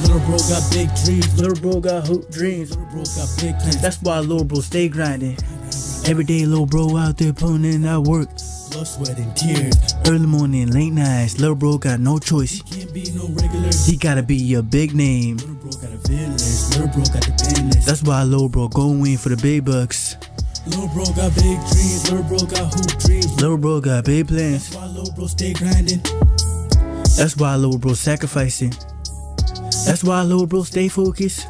Little bro got big dreams. Little bro got hoop dreams. Little bro got big plans. That's why little bro stay grinding. Every day, little bro out there putting in that work. Blood, sweat, and tears. Early morning, late nights, little bro got no choice. Can't be no regular. He gotta be a big name. Little bro got a village. Little bro got the business. That's why little bro going for the big bucks. Little bro got big dreams. Little bro got hoop dreams. Little bro got big plans. That's why little bro stay grinding. That's why little bro sacrificing. That's why little bro stay focused.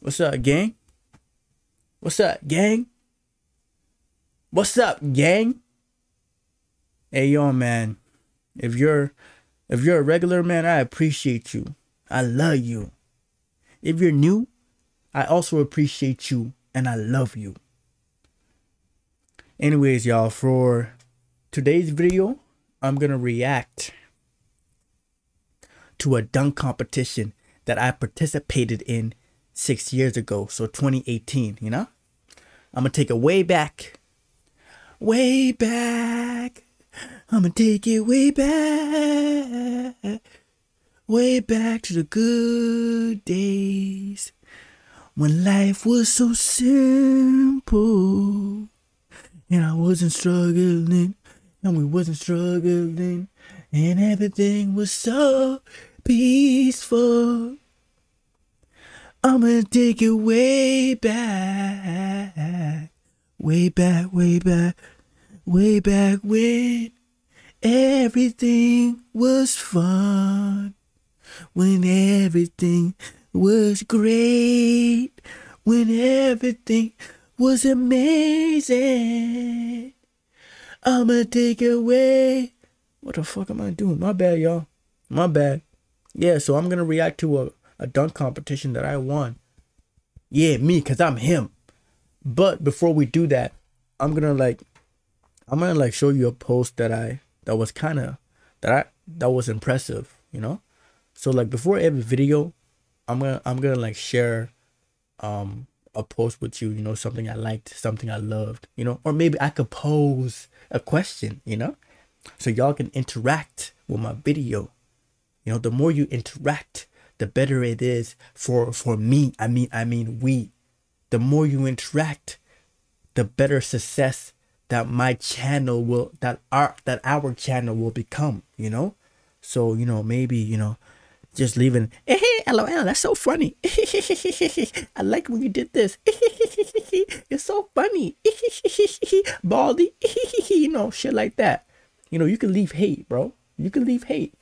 What's up, gang? What's up, gang? What's up, gang? Hey, yo, man. If you're if you're a regular man, I appreciate you. I love you. If you're new, I also appreciate you and I love you. Anyways, y'all, for today's video, I'm gonna react to a dunk competition that I participated in six years ago, so 2018, you know? I'm gonna take it way back. Way back. I'm gonna take it way back. Way back to the good days when life was so simple and I wasn't struggling and we wasn't struggling and everything was so peaceful. I'm gonna take it way back, way back, way back, way back when everything was fun, when everything was great, when everything was amazing. I'ma take away. What the fuck am I doing? My bad, y'all. My bad. Yeah, so I'm gonna react to a a dunk competition that I won. Yeah, me, cause I'm him. But before we do that, I'm gonna like, I'm gonna like show you a post that I that was kind of that I that was impressive, you know. So like before every video, I'm gonna I'm gonna like share, um, a post with you, you know, something I liked, something I loved, you know, or maybe I could pose a question, you know, so y'all can interact with my video. You know, the more you interact, the better it is for for me. I mean, I mean we. The more you interact, the better success that my channel will that our that our channel will become, you know? So, you know, maybe, you know, just leaving hey, hey lol that's so funny i like when you did this it's so funny baldy you know shit like that you know you can leave hate bro you can leave hate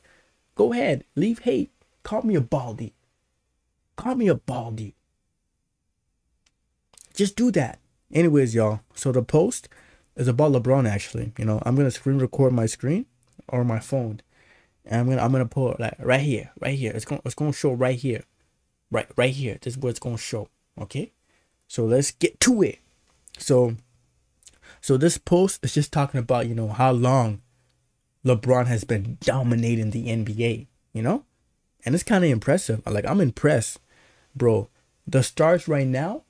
go ahead leave hate Call me a baldy. Call me a baldy. Just do that. Anyways, y'all. So the post is about LeBron actually. You know, I'm gonna screen record my screen or my phone. And I'm gonna I'm gonna put like right here, right here. It's gonna it's gonna show right here. Right right here. This is where it's gonna show. Okay? So let's get to it. So so this post is just talking about, you know, how long LeBron has been dominating the NBA, you know? and it's kind of impressive. Like I'm impressed, bro. The stars right now,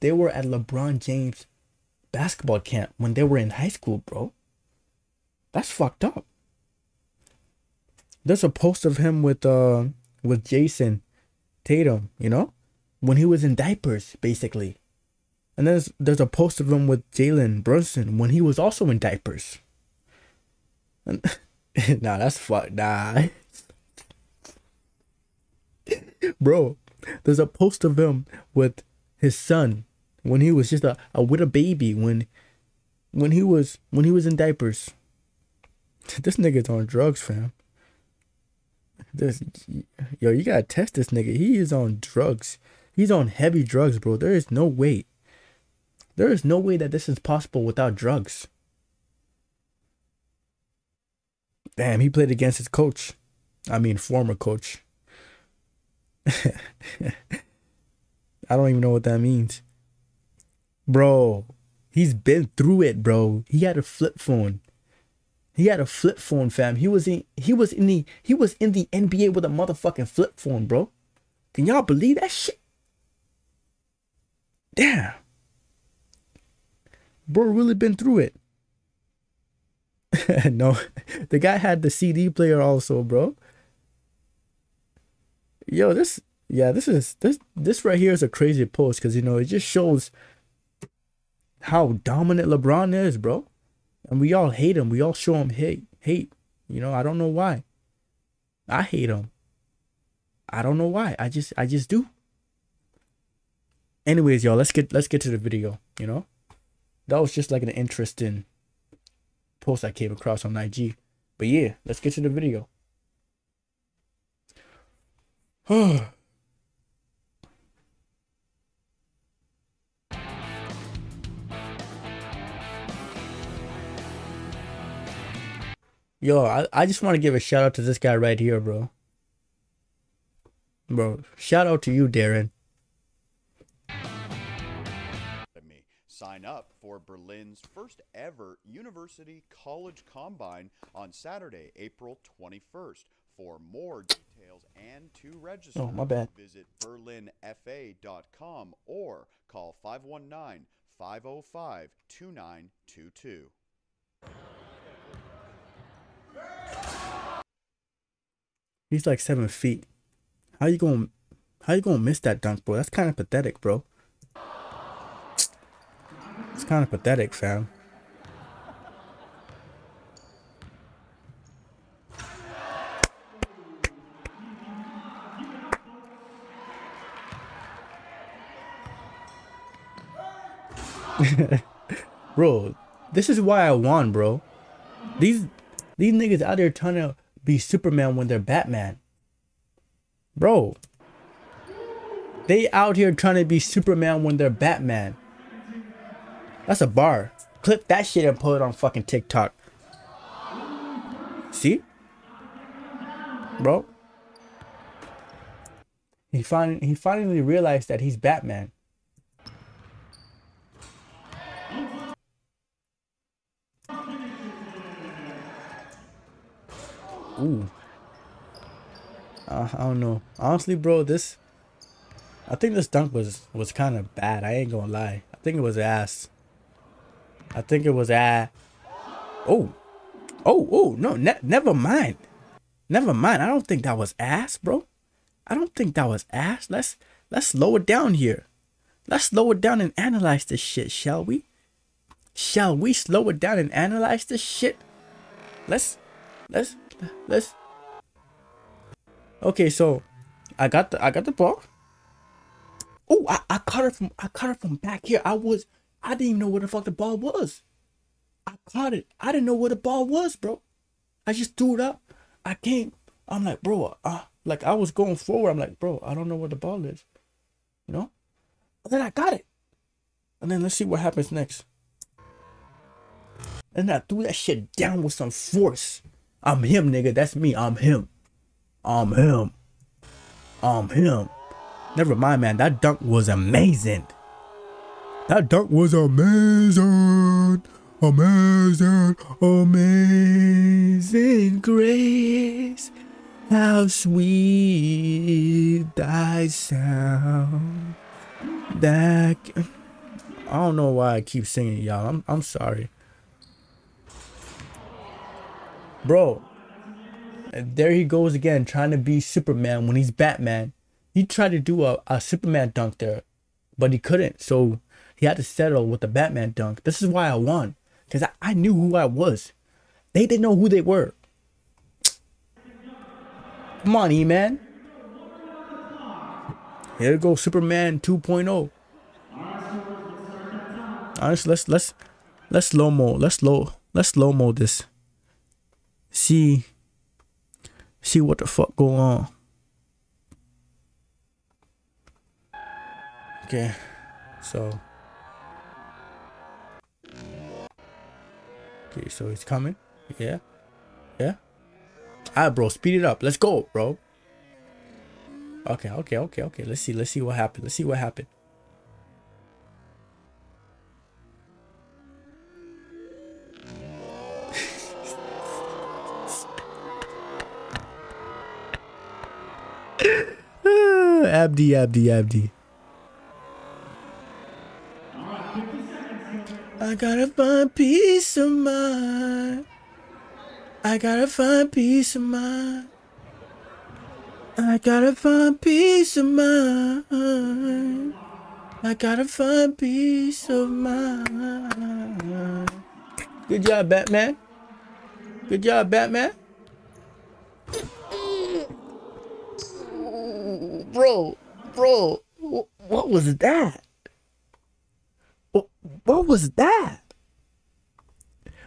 they were at LeBron James basketball camp when they were in high school, bro. That's fucked up. There's a post of him with uh with Jayson Tatum, you know, when he was in diapers, basically. And then there's there's a post of him with Jalen Brunson when he was also in diapers. And, nah, that's fuck. Nah. bro, there's a post of him with his son when he was just a, a with a baby when when he was when he was in diapers. This nigga's on drugs, fam. This yo, you gotta test this nigga. He is on drugs. He's on heavy drugs, bro. There is no way. There is no way that this is possible without drugs. Damn, he played against his coach. I mean, former coach. I don't even know what that means. Bro, he's been through it, bro. He had a flip phone. He had a flip phone, fam. He was in he was in the he was in the NBA with a motherfucking flip phone, bro. Can y'all believe that shit? Damn. Bro really been through it. no, the guy had the CD player also, bro. Yo, this yeah, this is this this right here is a crazy post because you know it just shows how dominant LeBron is, bro. And we all hate him. We all show him hate. Hate. You know, I don't know why. I hate him. I don't know why. I just I just do. Anyways, y'all, let's get let's get to the video, you know? That was just like an interesting post I came across on IG. But yeah, let's get to the video. Yo, I, I just want to give a shout out to this guy right here, bro. Bro, shout out to you, Darren. me. Sign up for Berlin's first ever University College Combine on Saturday, April 21st. For more details and to register, Oh, my bad. visit berlinfa.com or call 519 505 2922. He's like seven feet. How you gonna how you gonna miss that dunk, bro? That's kind of pathetic, bro. It's kind of pathetic, fam. bro, this is why I won, bro. These these niggas out there trying to be Superman when they're Batman. Bro. They out here trying to be Superman when they're Batman. That's a bar. Clip that shit and put it on fucking TikTok. See? Bro. He finally he finally realized that he's Batman. Ooh. Uh, I don't know. Honestly, bro, this I think this dunk was was kind of bad. I ain't gonna lie. I think it was ass. I think it was ass. Oh, oh, oh no, ne never mind. Never mind. I don't think that was ass, bro. I don't think that was ass. Let's let's slow it down here. Let's slow it down and analyze this shit, shall we? Shall we slow it down and analyze this shit? Let's let's let's Okay, so I got the I got the ball. Oh, I, I caught it from I caught it from back here. I was I didn't even know where the fuck the ball was. I caught it. I didn't know where the ball was, bro. I just threw it up. I came. I'm like, bro, uh, like I was going forward. I'm like, bro, I don't know where the ball is. You know? And then I got it. And then let's see what happens next. And I threw that shit down with some force. I'm him, nigga. That's me. I'm him. I'm him. I'm him. Never mind, man. That dunk was amazing. That dunk was amazing. Amazing. Amazing grace. How sweet thy sound. That. I don't know why I keep singing, y'all. I'm, I'm sorry. Bro, there he goes again, trying to be Superman when he's Batman. He tried to do a, a Superman dunk there, but he couldn't. So he had to settle with the Batman dunk. This is why I won. Because I, I knew who I was. They didn't know who they were. Come on, E-Man. Here goes Superman 2.0. Honestly, let's let's let's slow mo. Let's slow let's slow mo this. See see what the fuck go on. Okay, so okay, so it's coming. Yeah, yeah. Alright, bro, speed it up. Let's go, bro. Okay, okay, okay, okay. Let's see. Let's see what happened. Let's see what happened. Ah, Abdi, Abdi, Abdi. I gotta find peace of mind. I gotta find peace of mind. I gotta find peace of mind. I gotta find peace of mind. Good job, Batman. Good job, Batman. Bro, bro, wh- what was that? Wh- What was that?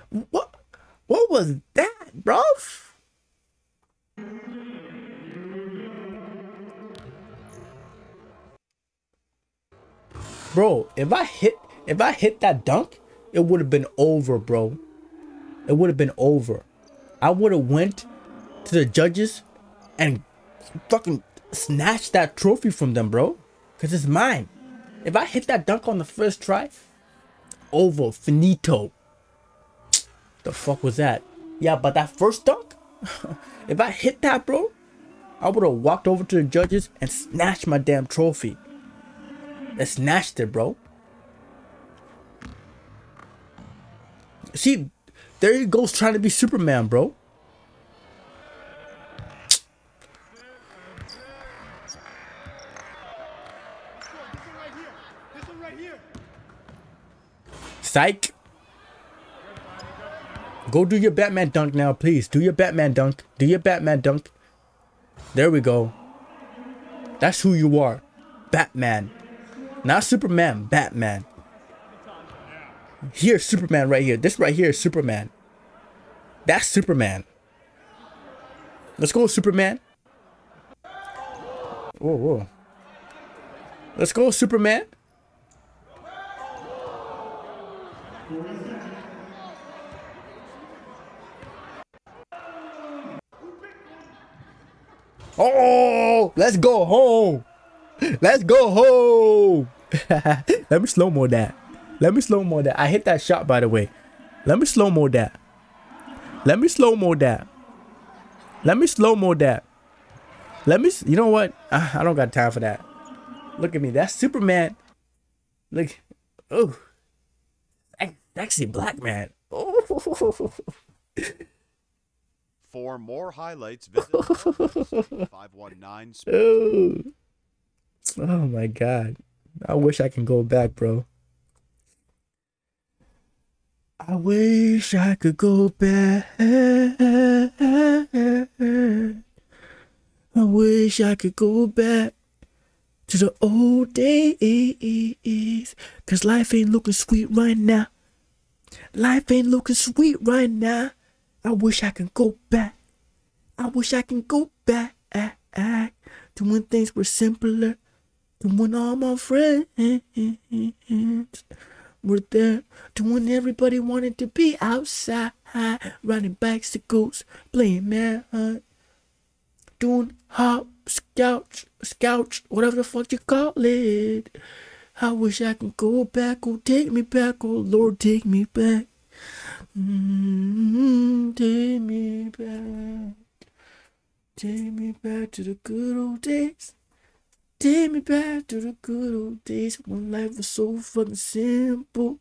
What? What was that, bro? Bro, if I hit if I hit that dunk, it would have been over, bro. It would have been over. I would have went to the judges and fucking snatched that trophy from them, bro. Cause it's mine. If I hit that dunk on the first try, over, finito. The fuck was that? Yeah, but that first dunk, if I hit that, bro, I would have walked over to the judges and snatched my damn trophy. And snatched it, bro. See, there he goes trying to be Superman, bro. Psych. Go do your Batman dunk now, please. Do your Batman dunk. Do your Batman dunk. There we go. That's who you are. Batman. Not Superman, Batman. Here's Superman right here. This right here is Superman. That's Superman. Let's go, Superman. Whoa, whoa. Let's go, Superman. Oh, let's go home. Let's go home. Let me slow mo that. Let me slow mo that. I hit that shot by the way. Let me slow mo that. Let me slow mo that. Let me slow mo that. Let me. You know what? I, I don't got time for that. Look at me. That's Superman. Look. Oh. Sexy black man. For more highlights, visit 519 Oh. Oh my god. I wish I can go back, bro. I wish I could go back. I wish I could go back to the old days. Cause life ain't looking sweet right now. Life ain't looking sweet right now. I wish I could go back. I wish I can go back to when things were simpler, to when all my friends were there, to when everybody wanted to be outside, riding bicycles, playing manhunt, doing hop, scout, scout, whatever the fuck you call it. I wish I could go back, oh take me back, oh Lord take me back. Mm, take me back. Take me back to the good old days. Take me back to the good old days when life was so fucking simple.